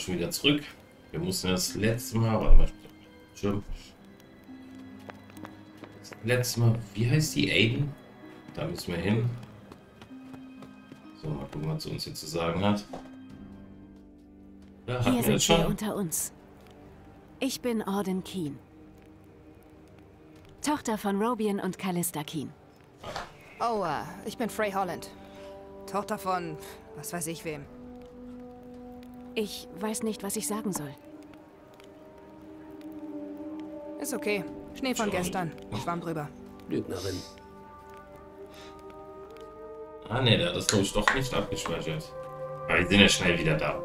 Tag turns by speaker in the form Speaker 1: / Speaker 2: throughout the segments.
Speaker 1: schon wieder zurück. Wir mussten das letzte Mal, warte mal, schon. Das letzte Mal, wie heißt die Aiden? Da müssen wir hin. So, mal gucken, was sie uns hier zu sagen hat.
Speaker 2: Da Hier sind wir unter uns. Ich bin Orden Keen. Tochter von Robian und Callista Keen.
Speaker 3: Oh, uh, ich bin Frey Holland. Tochter von... was weiß ich wem.
Speaker 2: Ich weiß nicht, was ich sagen soll.
Speaker 3: Ist okay. Schnee von gestern. Schwamm drüber.
Speaker 4: Lügnerin.
Speaker 1: Ah ne, der hat das glaube ich doch nicht abgespeichert. Aber wir sind ja schnell wieder da.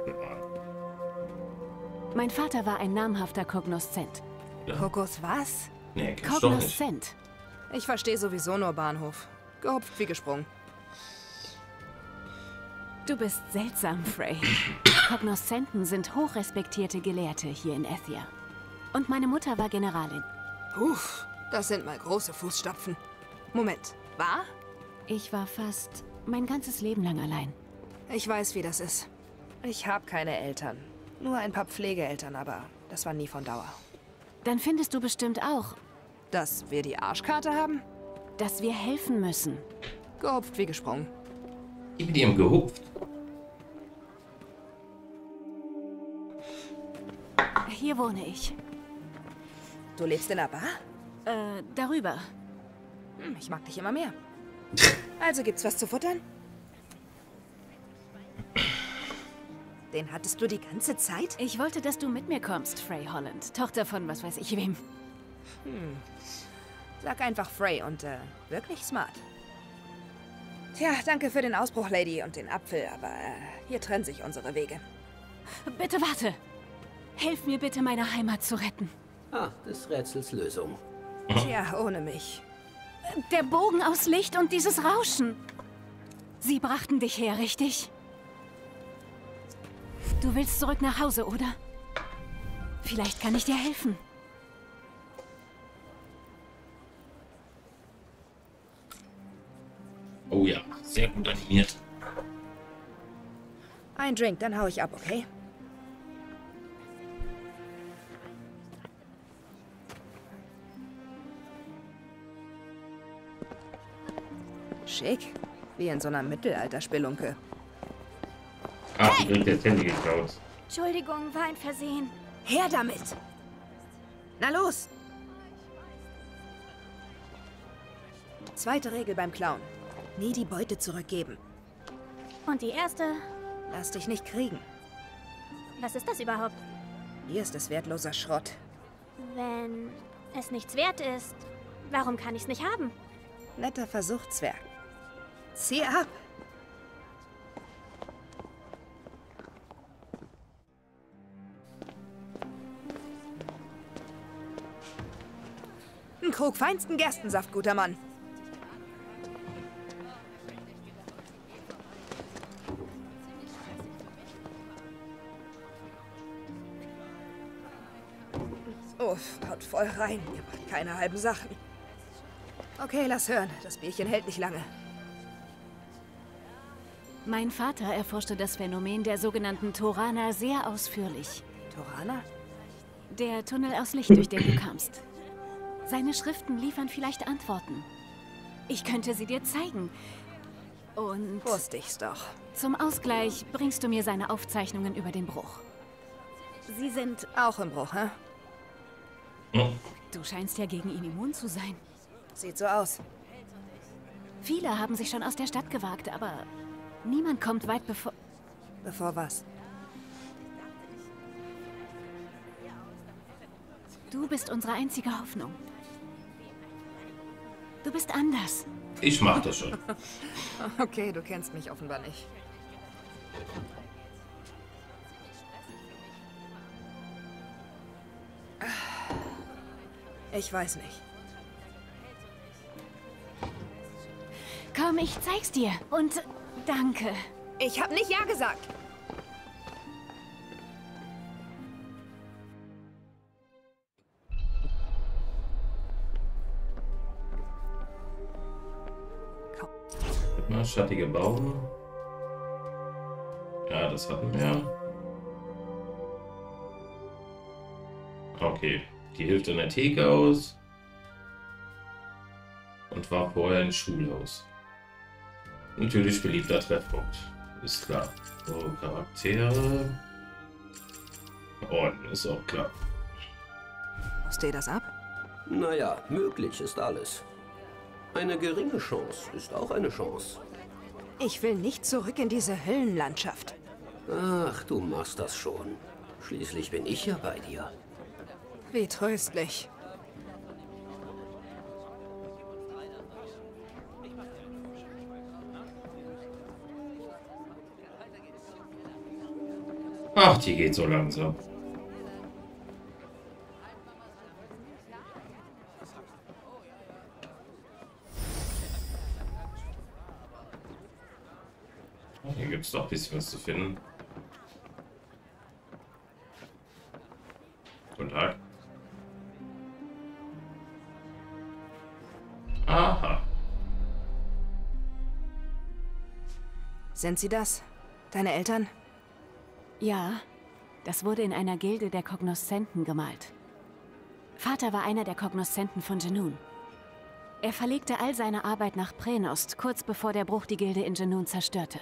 Speaker 2: Mein Vater war ein namhafter Kognoszent.
Speaker 3: Ja. Kokos was?
Speaker 1: Nee, Kognoszent.
Speaker 3: Ich verstehe sowieso nur Bahnhof. Gehopft wie gesprungen.
Speaker 2: Du bist seltsam, Frey. Kognoszenten sind hochrespektierte Gelehrte hier in Ethia. Und meine Mutter war Generalin.
Speaker 3: Uff, das sind mal große Fußstapfen. Moment, war?
Speaker 2: Ich war fast mein ganzes Leben lang allein.
Speaker 3: Ich weiß, wie das ist. Ich habe keine Eltern. Nur ein paar Pflegeeltern, aber das war nie von Dauer.
Speaker 2: Dann findest du bestimmt auch...
Speaker 3: Dass wir die Arschkarte haben?
Speaker 2: Dass wir helfen müssen.
Speaker 3: Gehupft wie gesprungen.
Speaker 1: Ich bin ihm gehupft.
Speaker 2: Hier wohne ich.
Speaker 3: Du lebst in der Bar?
Speaker 2: Äh, darüber.
Speaker 3: Hm, ich mag dich immer mehr. Also gibt's was zu futtern? Den hattest du die ganze Zeit?
Speaker 2: Ich wollte, dass du mit mir kommst, Frey Holland. Tochter von was weiß ich wem.
Speaker 3: Hm. Sag einfach Frey und äh, wirklich smart. Tja, danke für den Ausbruch, Lady, und den Apfel, aber äh, hier trennen sich unsere Wege.
Speaker 2: Bitte warte. Hilf mir bitte, meine Heimat zu retten.
Speaker 4: Ah, des Rätsels Lösung.
Speaker 3: Tja, ohne mich.
Speaker 2: Der Bogen aus Licht und dieses Rauschen. Sie brachten dich her, richtig? Du willst zurück nach Hause, oder? Vielleicht kann ich dir helfen.
Speaker 1: Oh ja, sehr gut animiert.
Speaker 3: Ein Drink, dann hau ich ab, okay? Schick. Wie in so einer Mittelalterspelunke.
Speaker 1: Ach, hey! kriegst jetzt Handy geklaut.
Speaker 2: Entschuldigung, war ein Versehen.
Speaker 3: Her damit! Na los! Zweite Regel beim Klauen. Nie die Beute zurückgeben.
Speaker 5: Und die erste?
Speaker 3: Lass dich nicht kriegen.
Speaker 5: Was ist das überhaupt?
Speaker 3: Hier ist es wertloser Schrott.
Speaker 5: Wenn es nichts wert ist, warum kann ich es nicht haben?
Speaker 3: Netter Versuch, Zwerg. Zieh ab! Ein Krug feinsten Gerstensaft, guter Mann. Uff, haut voll rein. Ihr macht keine halben Sachen. Okay, lass hören. Das Bierchen hält nicht lange.
Speaker 2: Mein Vater erforschte das Phänomen der sogenannten Torana sehr ausführlich.
Speaker 3: Torana?
Speaker 2: Der Tunnel aus Licht, durch den du kamst. Seine Schriften liefern vielleicht Antworten. Ich könnte sie dir zeigen. Und...
Speaker 3: Wusste ich's doch.
Speaker 2: Zum Ausgleich bringst du mir seine Aufzeichnungen über den Bruch. Sie sind...
Speaker 3: Auch im Bruch, hä?
Speaker 2: Du scheinst ja gegen ihn immun zu sein.
Speaker 3: Sieht so aus.
Speaker 2: Viele haben sich schon aus der Stadt gewagt, aber Niemand kommt weit bevor...
Speaker 3: Bevor was?
Speaker 2: Du bist unsere einzige Hoffnung. Du bist anders.
Speaker 1: Ich mach das schon.
Speaker 3: okay, du kennst mich offenbar nicht. Ich weiß nicht.
Speaker 2: Komm, ich zeig's dir. Und Danke.
Speaker 3: Ich habe nicht Ja gesagt.
Speaker 1: Mal schattige Baum. Ja, das hatten wir. Okay. Die hilft in der Theke aus. Und war vorher im Schulhaus. Natürlich beliebter Treffpunkt. Ist klar. So, Charaktere. Orden ist auch klar.
Speaker 3: Musst dir das ab?
Speaker 4: Naja, möglich ist alles. Eine geringe Chance ist auch eine Chance.
Speaker 3: Ich will nicht zurück in diese Höllenlandschaft.
Speaker 4: Ach, du machst das schon. Schließlich bin ich ja bei dir.
Speaker 3: Wie tröstlich.
Speaker 1: Ach, die geht so langsam. Hier gibt es doch ein bisschen was zu finden. Guten Tag. Aha.
Speaker 3: Sind sie das? Deine Eltern?
Speaker 2: Ja, das wurde in einer Gilde der Kognoszenten gemalt. Vater war einer der Kognoszenten von Genun. Er verlegte all seine Arbeit nach Prenost, kurz bevor der Bruch die Gilde in Genun zerstörte.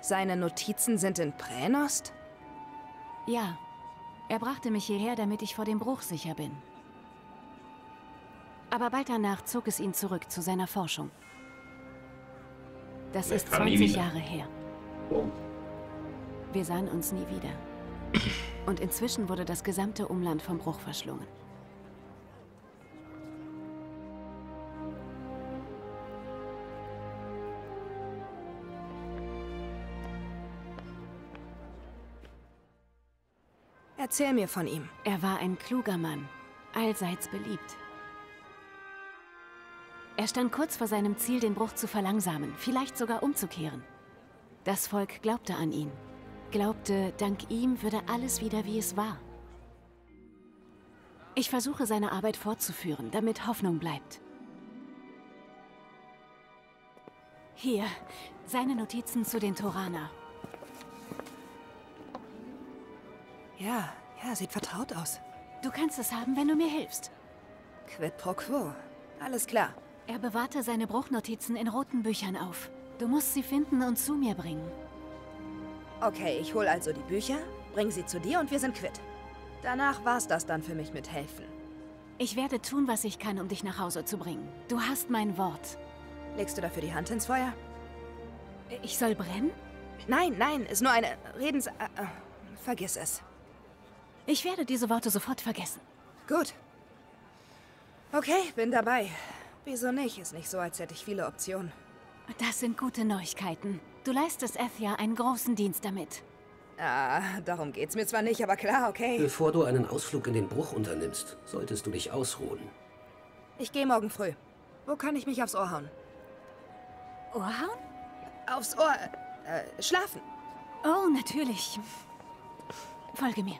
Speaker 3: Seine Notizen sind in Pränost?
Speaker 2: Ja, er brachte mich hierher, damit ich vor dem Bruch sicher bin. Aber bald danach zog es ihn zurück zu seiner Forschung. Das ist
Speaker 1: kam nie
Speaker 2: 20
Speaker 1: wieder.
Speaker 2: Jahre her.
Speaker 1: Oh.
Speaker 2: Wir sahen uns nie wieder. Und inzwischen wurde das gesamte Umland vom Bruch verschlungen.
Speaker 3: Erzähl mir von ihm.
Speaker 2: Er war ein kluger Mann, allseits beliebt. Er stand kurz vor seinem Ziel, den Bruch zu verlangsamen, vielleicht sogar umzukehren. Das Volk glaubte an ihn, glaubte, dank ihm würde alles wieder wie es war. Ich versuche seine Arbeit fortzuführen, damit Hoffnung bleibt. Hier, seine Notizen zu den Torana.
Speaker 3: Ja, ja, sieht vertraut aus.
Speaker 2: Du kannst es haben, wenn du mir hilfst.
Speaker 3: Quid pro quo. Alles klar.
Speaker 2: Er bewahrte seine Bruchnotizen in roten Büchern auf. Du musst sie finden und zu mir bringen.
Speaker 3: Okay, ich hol also die Bücher, bring sie zu dir und wir sind quitt. Danach war's das dann für mich mit helfen.
Speaker 2: Ich werde tun, was ich kann, um dich nach Hause zu bringen. Du hast mein Wort.
Speaker 3: Legst du dafür die Hand ins Feuer?
Speaker 2: Ich soll brennen?
Speaker 3: Nein, nein, ist nur eine Redens... Äh, äh, vergiss es.
Speaker 2: Ich werde diese Worte sofort vergessen.
Speaker 3: Gut. Okay, bin dabei. Wieso nicht? Ist nicht so, als hätte ich viele Optionen.
Speaker 2: Das sind gute Neuigkeiten. Du leistest Ethia einen großen Dienst damit.
Speaker 3: Ah, darum geht's mir zwar nicht, aber klar, okay.
Speaker 4: Bevor du einen Ausflug in den Bruch unternimmst, solltest du dich ausruhen.
Speaker 3: Ich gehe morgen früh. Wo kann ich mich aufs Ohr hauen?
Speaker 2: Ohrhauen?
Speaker 3: Aufs Ohr. Äh, schlafen.
Speaker 2: Oh, natürlich. Folge mir.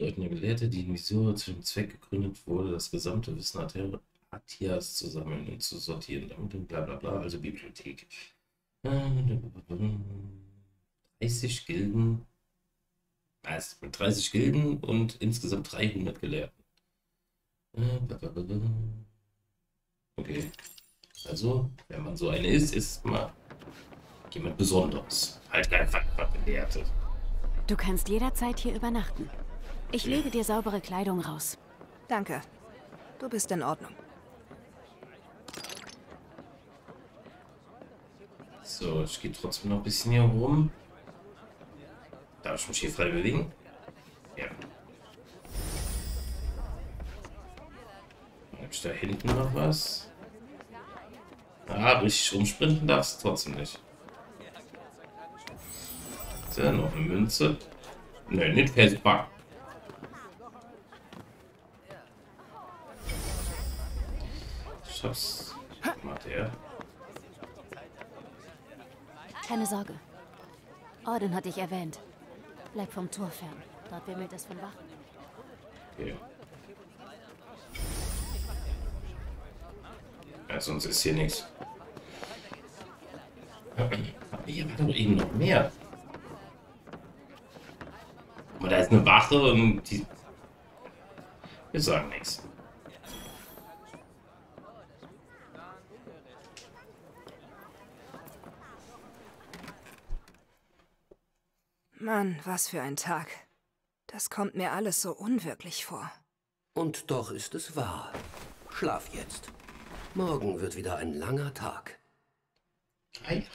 Speaker 1: Bedeutende Gelehrte, die in Missouri zu dem Zweck gegründet wurde, das gesamte Wissen Atias zu sammeln und zu sortieren. Damit bla bla bla, also Bibliothek. 30 Gilden. Was? Mit 30 Gilden und insgesamt 300 Gelehrten. Okay. Also, wenn man so eine ist, ist man jemand Besonderes. Halt kein Fachgelehrte.
Speaker 2: Du kannst jederzeit hier übernachten. Ich lege dir saubere Kleidung raus.
Speaker 3: Danke. Du bist in Ordnung.
Speaker 1: So, ich gehe trotzdem noch ein bisschen hier rum. Darf ich mich hier frei bewegen? Ja. Hab ich da hinten noch was? Ah, richtig rumsprinten darfst du trotzdem nicht. So, noch eine Münze. Nö, nicht festbar. Was macht er?
Speaker 2: Keine Sorge. Orden hatte ich erwähnt. Bleib vom Tor fern. Dort wimmelt es von Wachen.
Speaker 1: Okay. Ja, sonst ist hier nichts. Hier war doch eben noch mehr. Aber da ist eine Wache und die. Wir sagen nichts.
Speaker 3: Mann, was für ein Tag. Das kommt mir alles so unwirklich vor.
Speaker 4: Und doch ist es wahr. Schlaf jetzt. Morgen wird wieder ein langer Tag.
Speaker 1: Ei.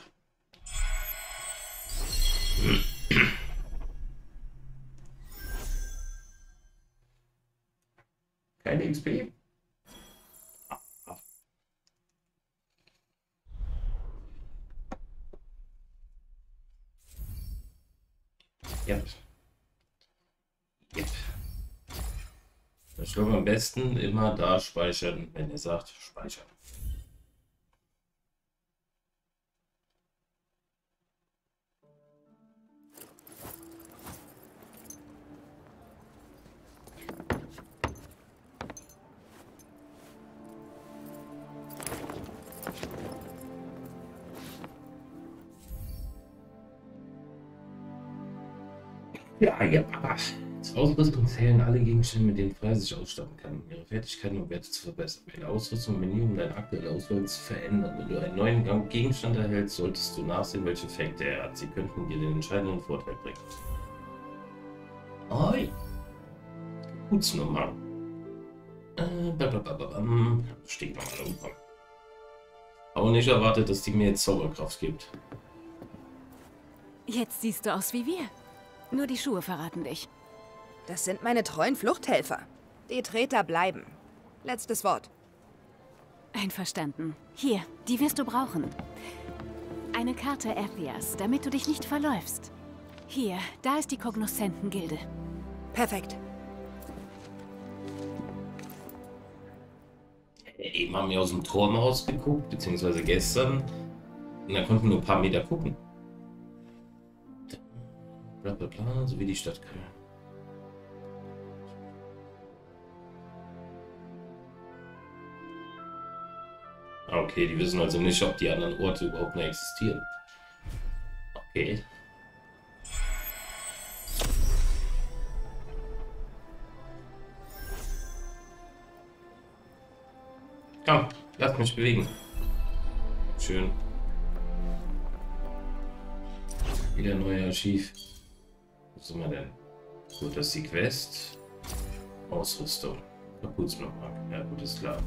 Speaker 1: Keine XP. Glaube am besten immer da speichern, wenn ihr sagt, speichern. Ja, ja, Ausrüstung zählen alle Gegenstände, mit denen Frei sich ausstatten kann, um ihre Fertigkeiten und Werte zu verbessern. Wähle Ausrüstung im Menü, um deine aktuelle Auswahl zu verändern. Wenn du einen neuen Gegenstand erhältst, solltest du nachsehen, welche Effekte er hat. Sie könnten dir den entscheidenden Vorteil bringen. Oi! Gutsnummer. Äh, blablabla. Steht nochmal irgendwann. Aber nicht erwartet, dass die mir jetzt Zauberkraft gibt.
Speaker 2: Jetzt siehst du aus wie wir. Nur die Schuhe verraten dich.
Speaker 3: Das sind meine treuen Fluchthelfer. Die Treter bleiben. Letztes Wort.
Speaker 2: Einverstanden. Hier, die wirst du brauchen. Eine Karte Athias, damit du dich nicht verläufst. Hier, da ist die Kognoszenten-Gilde.
Speaker 3: Perfekt.
Speaker 1: Eben haben wir aus dem Turm rausgeguckt, beziehungsweise gestern. Und da konnten wir nur ein paar Meter gucken. Bla bla bla, so wie die Stadt Köln. Okay, die wissen also nicht, ob die anderen Orte überhaupt noch existieren. Okay. Komm, lass mich bewegen. Schön. Wieder neuer Archiv. Wo sind wir denn? Gut, das ist die Quest. Ausrüstung. Kaputzblockmark. Ja, gut, ist klar.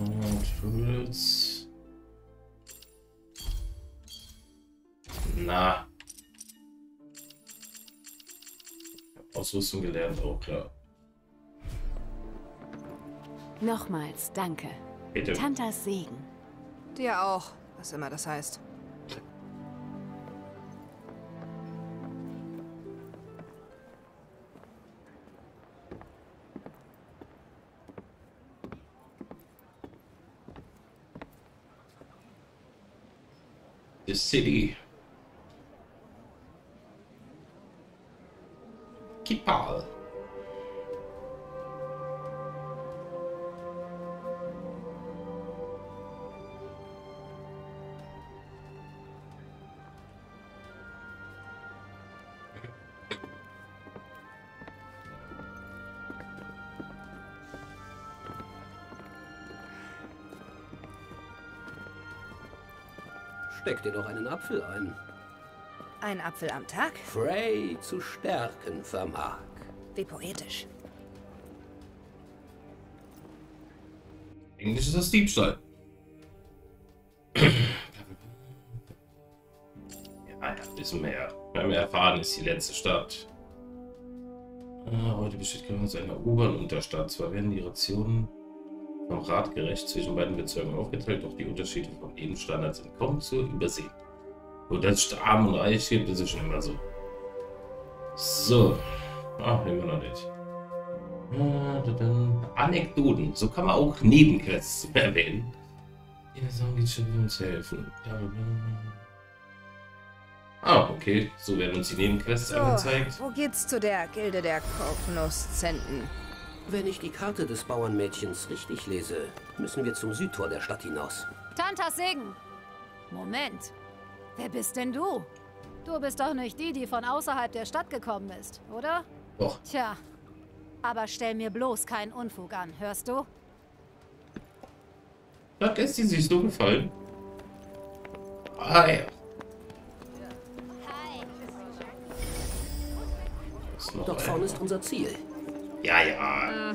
Speaker 1: Und Tools. Na. Ausrüstung gelernt, auch klar.
Speaker 2: Nochmals, danke.
Speaker 1: Bitte.
Speaker 2: Tantas Segen.
Speaker 3: Dir auch, was immer das heißt.
Speaker 1: The city.
Speaker 4: Steck dir doch einen Apfel ein.
Speaker 3: Ein Apfel am Tag?
Speaker 4: Frey zu stärken vermag.
Speaker 3: Wie poetisch.
Speaker 1: Englisch ist das Diebstahl. ja, wissen wir ja. Wir haben ja erfahren, ist die letzte Stadt. Ah, heute besteht gerade aus einer U-Bahn-Unterstadt. Zwar werden die Rationen vom Rat gerecht zwischen beiden Bezirken aufgeteilt, doch die Unterschiede vom Lebensstandard sind kaum zu übersehen. Wo das arm und reich gibt, ist es schon immer so. So. Ach, immer noch nicht. Ah. Anekdoten. So kann man auch Nebenquests erwähnen. Ja, sagen die schon uns helfen. Ah, okay. So werden uns die Nebenquests
Speaker 3: So,
Speaker 1: angezeigt.
Speaker 3: wo geht's zu der Gilde der Kognoszenten?
Speaker 4: Wenn ich die Karte des Bauernmädchens richtig lese, müssen wir zum Südtor der Stadt hinaus.
Speaker 6: Tantas Segen. Moment. Wer bist denn du? Du bist doch nicht die, die von außerhalb der Stadt gekommen ist, oder?
Speaker 1: Doch.
Speaker 6: Tja. Aber stell mir bloß keinen Unfug an, hörst du?
Speaker 1: Hat es dir sich so gefallen? Ah ja. Ist noch
Speaker 4: Dort vorne ist unser Ziel.
Speaker 1: Ja, ja.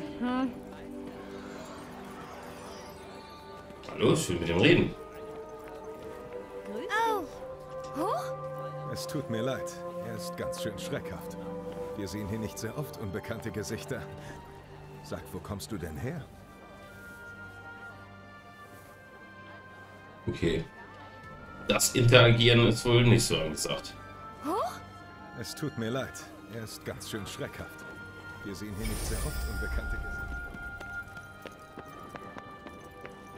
Speaker 1: Hallo, ich will mit dem reden.
Speaker 7: Es tut mir leid. Er ist ganz schön schreckhaft. Wir sehen hier nicht sehr oft unbekannte Gesichter. Sag, wo kommst du denn her?
Speaker 1: Okay. Das Interagieren ist wohl nicht so angesagt.
Speaker 7: Es tut mir leid. Er ist ganz schön schreckhaft. Wir sehen hier nicht sehr oft unbekannte Gesichter.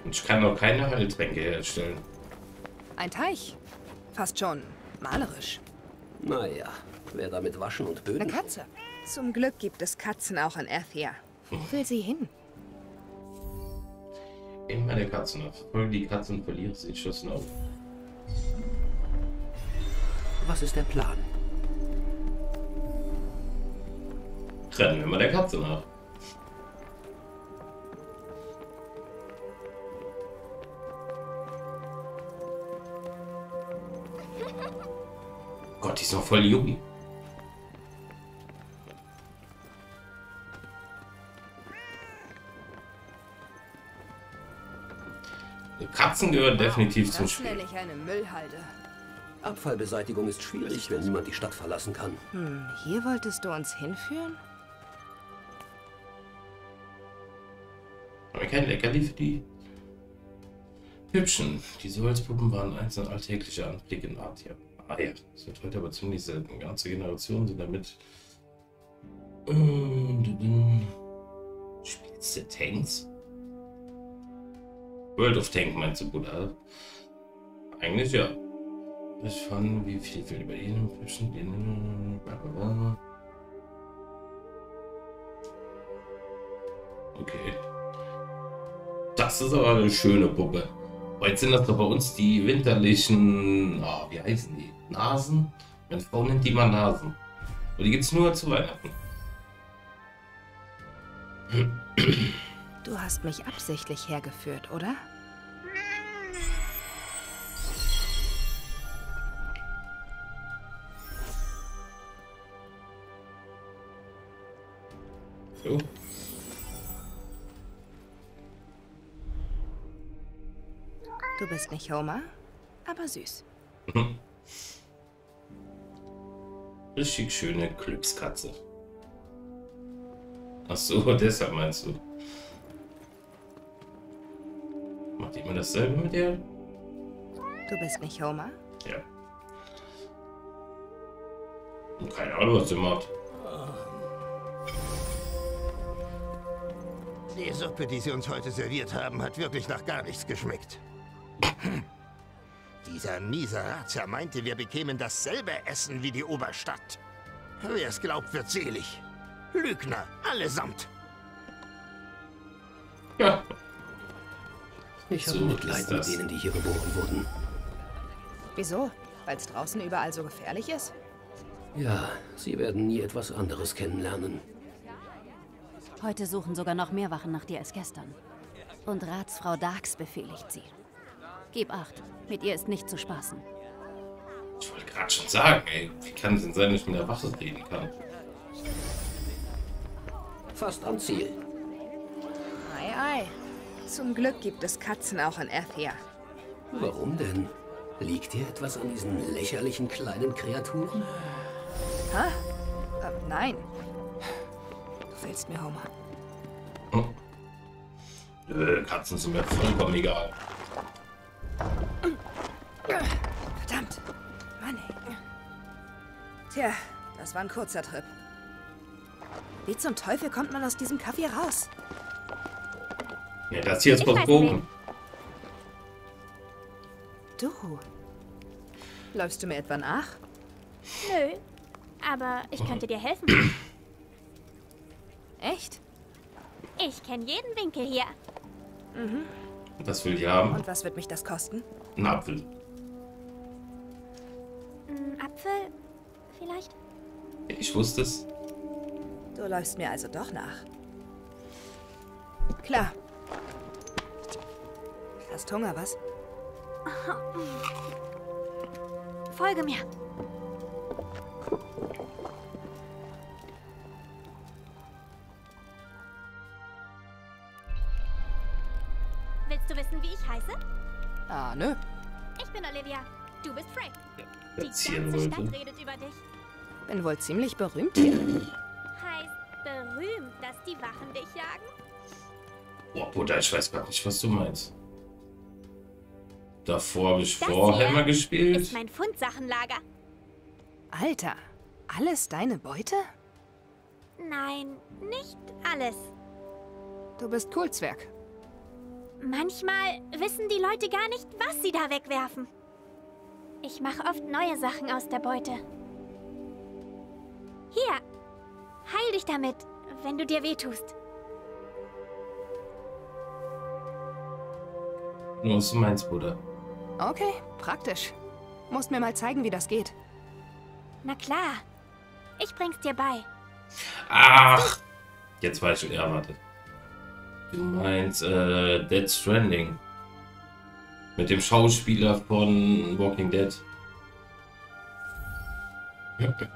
Speaker 1: Und ich kann auch keine Heiltränke herstellen.
Speaker 3: Ein Teich. Fast schon malerisch.
Speaker 4: Naja, wer damit waschen und
Speaker 3: Eine
Speaker 4: böden?
Speaker 3: Katze. Zum Glück gibt es Katzen auch in Erthia. Wo will sie hin?
Speaker 1: Immer der Katzen auf. Folge die Katzen und verliere sie Schüssen auf.
Speaker 4: Was ist der Plan?
Speaker 1: Rennen wir mal der Katze nach. Gott, die ist noch voll jung. Katzen gehören definitiv zum Spiel.
Speaker 3: nenne ich eine Müllhalde.
Speaker 4: Abfallbeseitigung ist schwierig, wenn niemand die Stadt verlassen kann.
Speaker 3: Hm, hier wolltest du uns hinführen?
Speaker 1: Aber kein Leckerli für die Hübschen. Diese Holzpuppen waren einst ein alltäglicher Anblick in Artia. Ah ja, das wird heute aber ziemlich selten. Ganze Generationen sind damit. Spielst du Tanks? World of Tank meinst du, Bruder? Eigentlich ja. Ich fand, wie viel will über ihn Hübschen gehen. Blablabla. Das ist aber eine schöne Puppe. Heute sind das doch bei uns die winterlichen, ah, wie heißen die? Nasen? Meine Frau nennt die mal Nasen. Und die gibt's nur zu Weihnachten.
Speaker 3: Du hast mich absichtlich hergeführt, oder?
Speaker 1: So.
Speaker 3: Du bist nicht Homer, aber süß.
Speaker 1: Richtig schöne Glückskatze. Ach so, deshalb meinst du. Macht die immer dasselbe mit dir?
Speaker 3: Du bist nicht Homer?
Speaker 1: Ja. Und keine Ahnung, was sie macht.
Speaker 8: Die Suppe, die Sie uns heute serviert haben, hat wirklich nach gar nichts geschmeckt. Dieser miese Ratsherr meinte, wir bekämen dasselbe Essen wie die Oberstadt. Wer es glaubt, wird selig. Lügner, allesamt.
Speaker 1: Ja.
Speaker 4: Ich habe
Speaker 1: So
Speaker 4: Mitleid mit denen, die hier geboren wurden.
Speaker 3: Wieso? Weil es draußen überall so gefährlich ist?
Speaker 4: Ja, sie werden nie etwas anderes kennenlernen.
Speaker 2: Heute suchen sogar noch mehr Wachen nach dir als gestern. Und Ratsfrau Darks befehligt sie. Gib acht, mit ihr ist nicht zu spaßen.
Speaker 1: Ich wollte gerade schon sagen, ey, wie kann es denn sein, dass ich mit der Wache reden kann?
Speaker 4: Fast am Ziel.
Speaker 3: Ei, ei. Zum Glück gibt es Katzen auch in Erthia.
Speaker 4: Warum denn? Liegt dir etwas an diesen lächerlichen kleinen Kreaturen?
Speaker 3: Hä? Äh, nein. Du willst mir Homer.
Speaker 1: Äh, Katzen sind mir vollkommen egal.
Speaker 3: Verdammt. Mann, ey. Tja, das war ein kurzer Trip. Wie zum Teufel kommt man aus diesem Kaffee raus?
Speaker 1: Ja, das hier ist
Speaker 5: Ich
Speaker 1: Bogen.
Speaker 3: Du. Läufst du mir etwa nach?
Speaker 5: Nö. Aber ich könnte dir helfen.
Speaker 3: Echt?
Speaker 5: Ich kenne jeden Winkel hier.
Speaker 1: Das will die haben.
Speaker 3: Und was wird mich das kosten?
Speaker 1: Ein Apfel.
Speaker 5: Apfel? Vielleicht?
Speaker 1: Ich wusste es.
Speaker 3: Du läufst mir also doch nach. Klar. Hast Hunger, was?
Speaker 5: Folge mir. Willst du wissen, wie ich heiße?
Speaker 3: Ah, nö.
Speaker 5: Ich bin Olivia. Du bist Frey. Die ganze Stadt
Speaker 1: wollte.
Speaker 5: redet über dich.
Speaker 3: Bin wohl ziemlich berühmt hier.
Speaker 5: Heißt berühmt, dass die Wachen dich jagen?
Speaker 1: Boah, Bruder, ich weiß gar nicht, was du meinst. Davor habe ich
Speaker 5: Das
Speaker 1: Warhammer
Speaker 5: hier
Speaker 1: gespielt.
Speaker 5: Ist mein Fundsachenlager.
Speaker 3: Alter, alles deine Beute?
Speaker 5: Nein, nicht alles.
Speaker 3: Du bist cool, Zwerg.
Speaker 5: Manchmal wissen die Leute gar nicht, was sie da wegwerfen. Ich mache oft neue Sachen aus der Beute. Hier, heil dich damit, wenn du dir wehtust.
Speaker 1: Nur was du meinst, Bruder.
Speaker 3: Okay, praktisch. Musst mir mal zeigen, wie das geht.
Speaker 5: Na klar, ich bring's dir bei.
Speaker 1: Ach! Jetzt weiß ich, ja, warte. Du meinst äh, Dead Stranding. Mit dem Schauspieler von Walking Dead.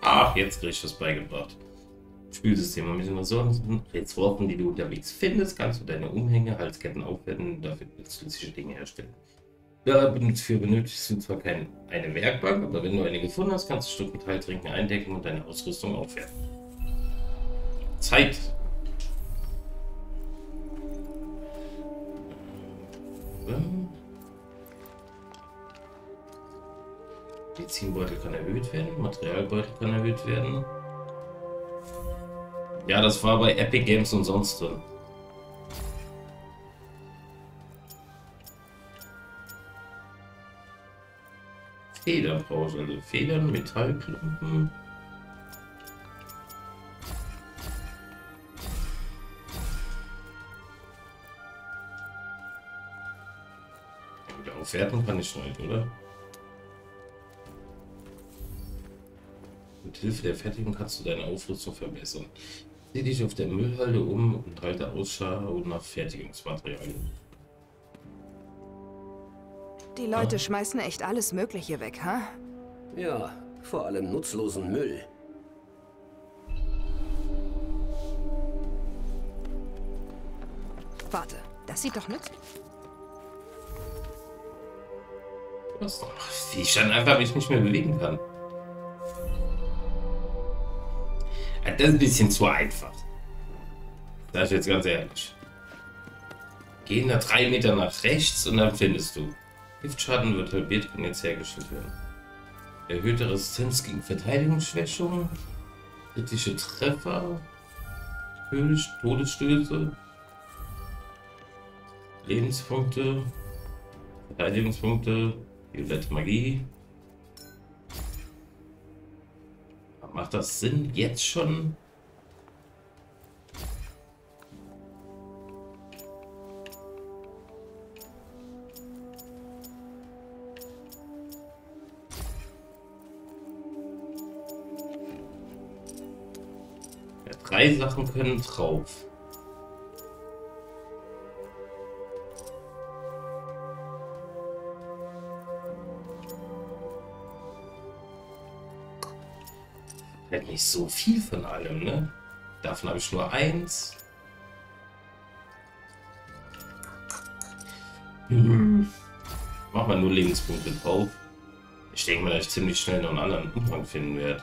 Speaker 1: Ach, jetzt krieg ich das beigebracht. Spielsystem und mit den Ressourcen, Ressourcen, die du unterwegs findest, kannst du deine Umhänge, Halsketten aufwerten dafür nützliche Dinge herstellen. Dafür benötigst du zwar kein, eine Werkbank, aber wenn du eine gefunden hast, kannst du Stunden Teiltrinken eindecken und deine Ausrüstung aufwerten. Zeit! Medizinbeutel kann erhöht werden, Materialbeutel kann erhöht werden. Ja, das war bei Epic Games umsonst drin. Federpause, also Federn, Metallklumpen. Aufwerten kann ich nicht, oder? Hilfe der Fertigung kannst du deine Aufrüstung verbessern. Sieh dich auf der Müllhalde um und halte Ausschau nach Fertigungsmaterialien.
Speaker 3: Die Leute schmeißen echt alles Mögliche weg, ha?
Speaker 4: Ja, vor allem nutzlosen Müll.
Speaker 3: Warte, das sieht doch nützlich.
Speaker 1: Was? Wie ich dann einfach mich nicht mehr bewegen kann. Das ist ein bisschen zu einfach. Sag ich jetzt ganz ehrlich. Geh nach drei Meter nach rechts und dann findest du. Giftschaden wird halbiert, kann jetzt hergestellt werden. Erhöhte Resistenz gegen Verteidigungsschwächung. Kritische Treffer. Todesstöße. Lebenspunkte. Verteidigungspunkte. Violette Magie. Macht das Sinn jetzt schon? Ja, drei Sachen können drauf. Halt nicht so viel von allem, ne? Davon habe ich nur eins. Hm. Mach mal nur Lebenspunkte drauf. Ich denke mal, dass ich ziemlich schnell noch einen anderen Umfang finden werde.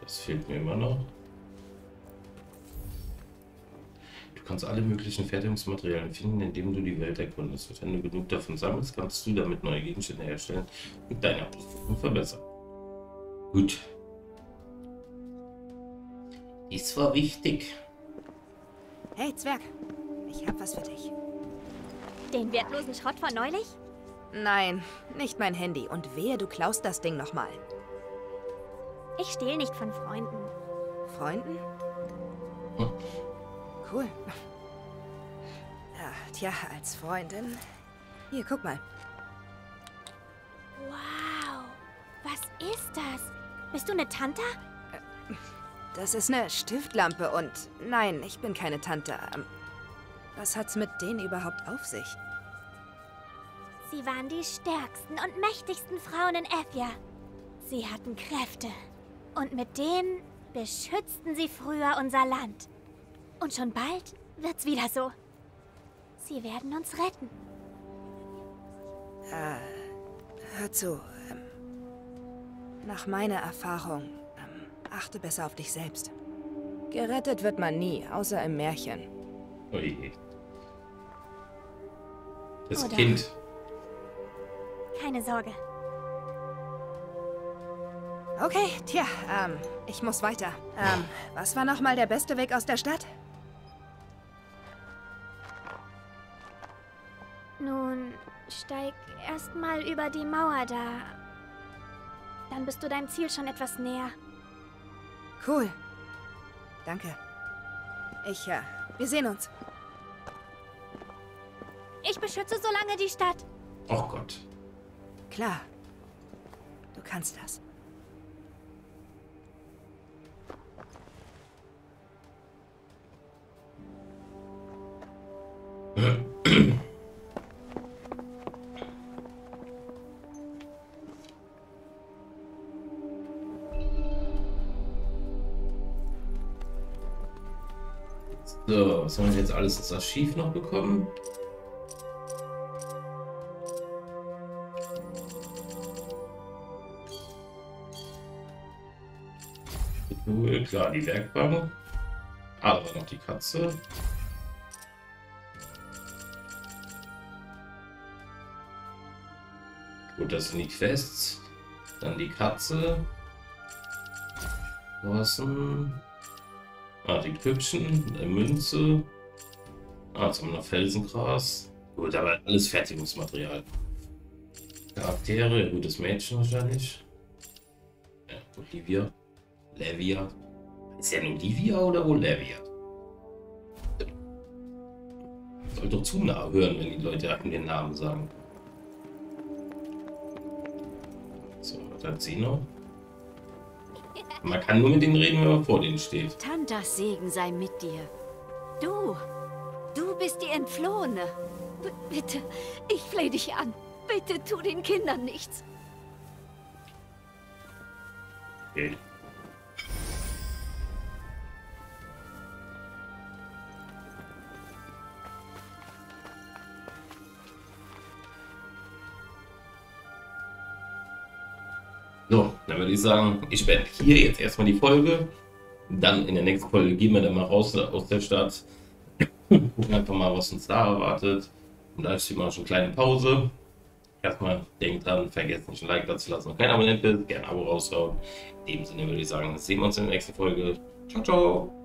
Speaker 1: Das fehlt mir immer noch. Kannst alle möglichen Fertigungsmaterialien finden, indem du die Welt erkundest. Und wenn du genug davon sammelst, kannst du damit neue Gegenstände herstellen und deine Ausrüstung verbessern. Gut. Dies war wichtig.
Speaker 3: Hey, Zwerg. Ich hab was für dich.
Speaker 5: Den wertlosen Schrott von neulich?
Speaker 3: Nein, nicht mein Handy. Und wehe, du klaust das Ding nochmal.
Speaker 5: Ich stehle nicht von Freunden.
Speaker 3: Freunden?
Speaker 1: Hm.
Speaker 3: Cool. Ja, tja, als Freundin. Hier, guck mal.
Speaker 5: Wow. Was ist das? Bist du eine Tante?
Speaker 3: Das ist eine Stiftlampe und nein, ich bin keine Tante. Ähm, Was hat's mit denen überhaupt auf sich?
Speaker 5: Sie waren die stärksten und mächtigsten Frauen in Ephia. Sie hatten Kräfte. Und mit denen beschützten sie früher unser Land. Und schon bald wird's wieder so. Sie werden uns retten.
Speaker 3: Hör zu. Ähm, nach meiner Erfahrung, ähm, achte besser auf dich selbst. Gerettet wird man nie, außer im Märchen.
Speaker 1: Oje. Das
Speaker 5: Oder-
Speaker 1: Kind.
Speaker 5: Keine Sorge.
Speaker 3: Okay, tja, ähm, ich muss weiter. Ähm, was war nochmal der beste Weg aus der Stadt?
Speaker 5: Steig erst mal über die Mauer da. Dann bist du deinem Ziel schon etwas näher.
Speaker 3: Cool. Danke. Ich, äh, wir sehen uns.
Speaker 5: Ich beschütze so lange die Stadt.
Speaker 1: Oh Gott.
Speaker 3: Klar. Du kannst das.
Speaker 1: So, was haben wir jetzt alles ins Archiv noch bekommen? Cool, klar, die Werkbank. Ah, war noch die Katze. Gut, das sind die Quests. Dann die Katze. Thorsten. Ah, die Püppchen, eine Münze. Ah, jetzt haben wir noch Felsengras. Gut, aber alles Fertigungsmaterial. Charaktere, gutes Mädchen wahrscheinlich. Ja, Olivia. Levia. Ist ja nur Olivia oder Olivia? Soll doch zu nah hören, wenn die Leute den Namen sagen. So, was hat sie noch? Man kann nur mit denen reden, wenn man vor denen steht.
Speaker 2: Tantas Segen sei mit dir. Du, du bist die Entflohene.
Speaker 6: B bitte, ich flehe dich an. Bitte tu den Kindern nichts.
Speaker 1: Okay. Ich sagen, ich beende hier jetzt erstmal die Folge. Dann in der nächsten Folge gehen wir dann mal raus aus der Stadt. Gucken einfach mal, was uns da erwartet. Und da ist immer schon eine kleine Pause. Erstmal denkt dran, vergesst nicht ein Like da zu lassen und kein Abonnent bist, gerne ein Abo raushauen. In dem Sinne würde ich sagen, sehen wir uns in der nächsten Folge. Ciao, ciao.